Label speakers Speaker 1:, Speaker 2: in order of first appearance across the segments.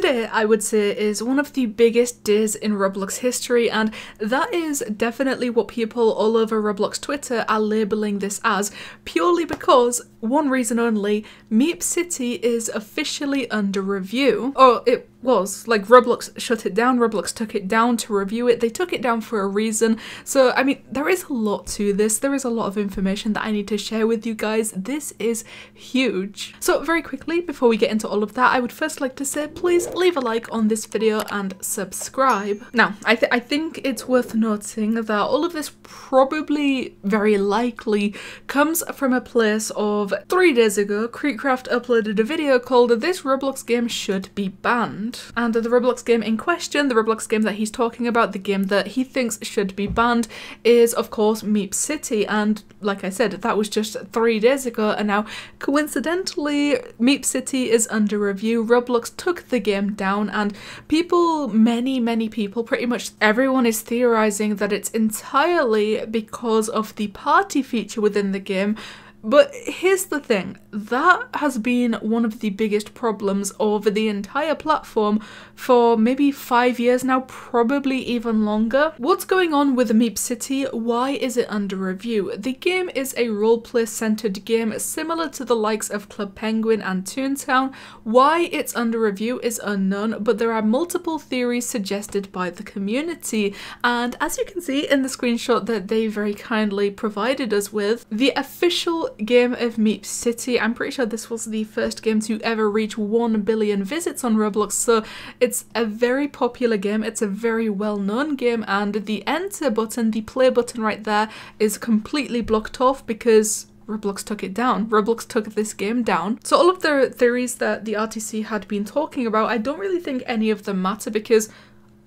Speaker 1: Today, I would say, is one of the biggest days in Roblox history, and that is definitely what people all over Roblox Twitter are labeling this as, purely because, one reason only, Meep City is officially under review. Or it was. Like, Roblox shut it down, Roblox took it down to review it, they took it down for a reason. So, I mean, there is a lot to this, there is a lot of information that I need to share with you guys. This is huge. So, very quickly, before we get into all of that, I would first like to say please leave a like on this video and subscribe. Now, I, th I think it's worth noting that all of this probably, very likely, comes from a place of three days ago, KreekCraft uploaded a video called This Roblox Game Should Be Banned banned. And the Roblox game in question, the Roblox game that he's talking about, the game that he thinks should be banned, is of course Meep City. And like I said, that was just three days ago, and now coincidentally, Meep City is under review. Roblox took the game down, and people, many, many people, pretty much everyone is theorizing that it's entirely because of the party feature within the game but here's the thing that has been one of the biggest problems over the entire platform for maybe five years now, probably even longer. What's going on with Meep City? Why is it under review? The game is a roleplay centered game similar to the likes of Club Penguin and Toontown. Why it's under review is unknown, but there are multiple theories suggested by the community. And as you can see in the screenshot that they very kindly provided us with, the official game of Meep City. I'm pretty sure this was the first game to ever reach 1 billion visits on Roblox, so it's a very popular game, it's a very well known game, and the enter button, the play button right there, is completely blocked off because Roblox took it down. Roblox took this game down. So all of the theories that the RTC had been talking about, I don't really think any of them matter because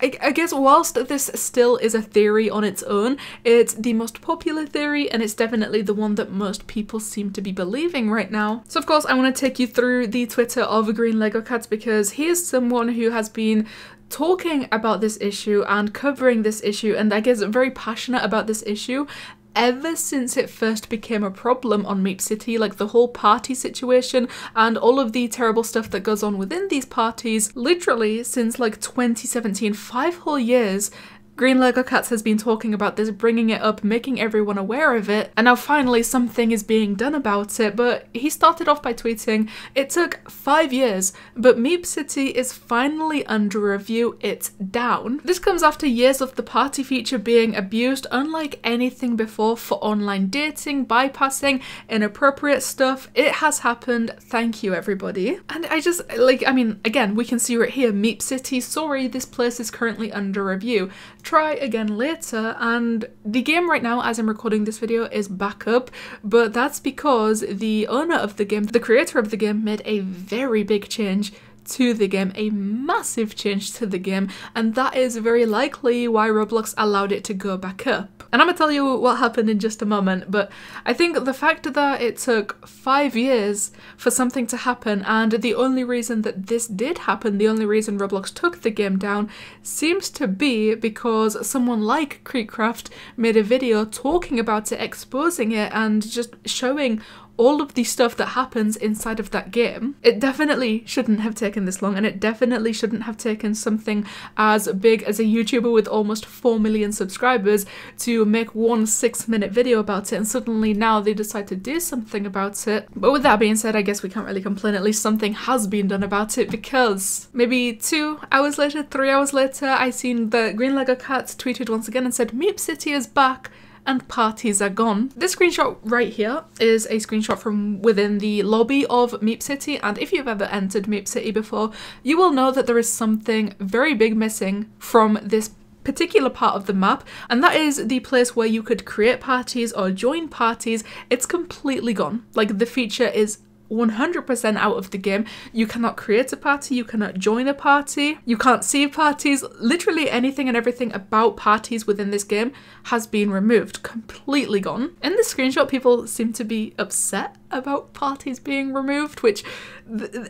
Speaker 1: I, guess whilst this still is a theory on its own, it's the most popular theory and it's definitely the one that most people seem to be believing right now. So of course I want to take you through the Twitter of Green Lego Cats because he is someone who has been talking about this issue and covering this issue and I guess very passionate about this issue ever since it first became a problem on Meep City, like the whole party situation and all of the terrible stuff that goes on within these parties, literally since like 2017, five whole years, Green Lego Cats has been talking about this, bringing it up, making everyone aware of it, and now finally something is being done about it. But he started off by tweeting, It took five years, but Meep City is finally under review, it's down. This comes after years of the party feature being abused, unlike anything before for online dating, bypassing, inappropriate stuff. It has happened, thank you everybody. And I just, like, I mean, again, we can see right here, Meep City, sorry, this place is currently under review try again later and the game right now as I'm recording this video is back up but that's because the owner of the game, the creator of the game made a very big change to the game, a massive change to the game, and that is very likely why Roblox allowed it to go back up. And I'm gonna tell you what happened in just a moment, but I think the fact that it took five years for something to happen, and the only reason that this did happen, the only reason Roblox took the game down, seems to be because someone like KreekCraft made a video talking about it, exposing it, and just showing all of the stuff that happens inside of that game, it definitely shouldn't have taken this long and it definitely shouldn't have taken something as big as a YouTuber with almost 4 million subscribers to make one six minute video about it and suddenly now they decide to do something about it. But with that being said, I guess we can't really complain, at least something has been done about it because maybe two hours later, three hours later, I seen the Green Lego Cats tweeted once again and said Meep City is back and parties are gone. This screenshot right here is a screenshot from within the lobby of Meep City and if you've ever entered Meep City before, you will know that there is something very big missing from this particular part of the map and that is the place where you could create parties or join parties it's completely gone like the feature is 100% out of the game. You cannot create a party, you cannot join a party, you can't see parties. Literally anything and everything about parties within this game has been removed, completely gone. In the screenshot, people seem to be upset about parties being removed, which,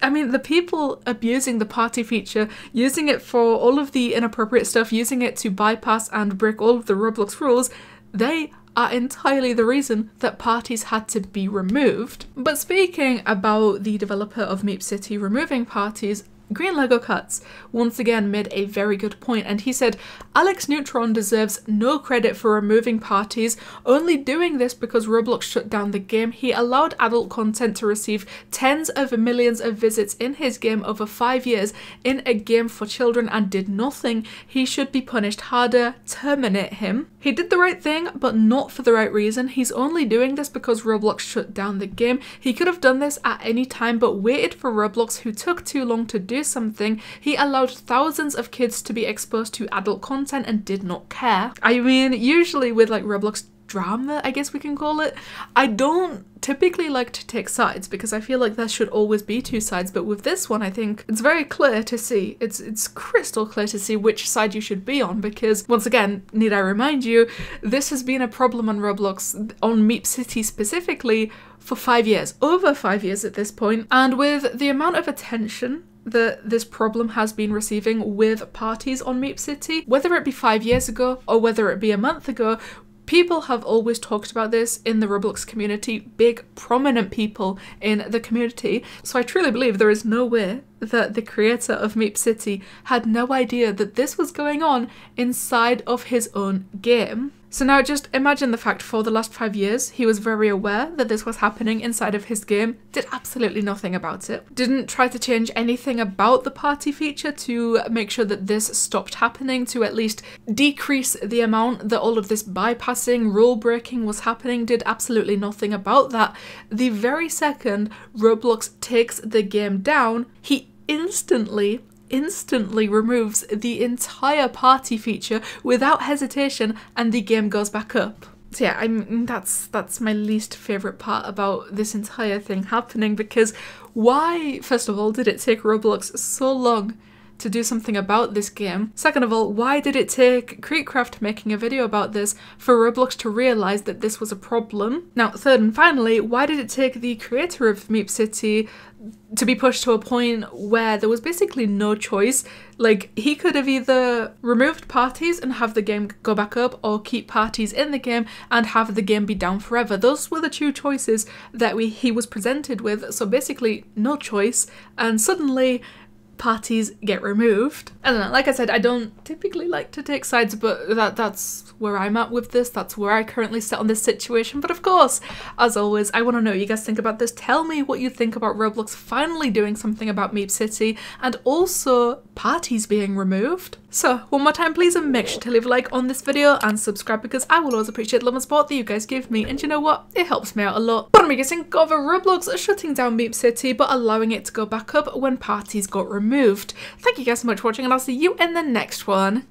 Speaker 1: I mean, the people abusing the party feature, using it for all of the inappropriate stuff, using it to bypass and break all of the Roblox rules, they are entirely the reason that parties had to be removed. But speaking about the developer of Meep City removing parties, Green Lego Cats once again made a very good point and he said Alex Newtron deserves no credit for removing parties, only doing this because Roblox shut down the game. He allowed adult content to receive tens of millions of visits in his game over five years in a game for children and did nothing. He should be punished harder, terminate him. He did the right thing, but not for the right reason. He's only doing this because Roblox shut down the game. He could have done this at any time, but waited for Roblox, who took too long to do something. He allowed thousands of kids to be exposed to adult content and did not care. I mean, usually with like Roblox drama, I guess we can call it. I don't typically like to take sides because I feel like there should always be two sides, but with this one I think it's very clear to see, it's it's crystal clear to see which side you should be on because once again, need I remind you, this has been a problem on Roblox, on Meep City specifically, for five years, over five years at this point, and with the amount of attention that this problem has been receiving with parties on Meep City, whether it be five years ago or whether it be a month ago, People have always talked about this in the Roblox community, big prominent people in the community, so I truly believe there is no way that the creator of Meep City had no idea that this was going on inside of his own game. So now just imagine the fact for the last five years he was very aware that this was happening inside of his game, did absolutely nothing about it, didn't try to change anything about the party feature to make sure that this stopped happening, to at least decrease the amount that all of this bypassing, rule breaking was happening, did absolutely nothing about that. The very second Roblox takes the game down, he instantly instantly removes the entire party feature without hesitation and the game goes back up. So yeah, I mean that's that's my least favorite part about this entire thing happening because why first of all did it take Roblox so long to do something about this game. Second of all, why did it take KreekCraft making a video about this for Roblox to realise that this was a problem? Now, third and finally, why did it take the creator of Meep City to be pushed to a point where there was basically no choice. Like, he could have either removed parties and have the game go back up, or keep parties in the game and have the game be down forever. Those were the two choices that we he was presented with, so basically, no choice, and suddenly parties get removed. I don't know, like I said, I don't typically like to take sides, but that that's where I'm at with this. That's where I currently sit on this situation. But of course, as always, I want to know what you guys think about this. Tell me what you think about Roblox finally doing something about Meep City and also parties being removed. So, one more time please and make sure to leave a like on this video and subscribe because I will always appreciate the love and support that you guys give me and you know what? It helps me out a lot. But I'm guessing of Roblox shutting down Meep City but allowing it to go back up when parties got removed. Thank you guys so much for watching and I'll see you in the next one.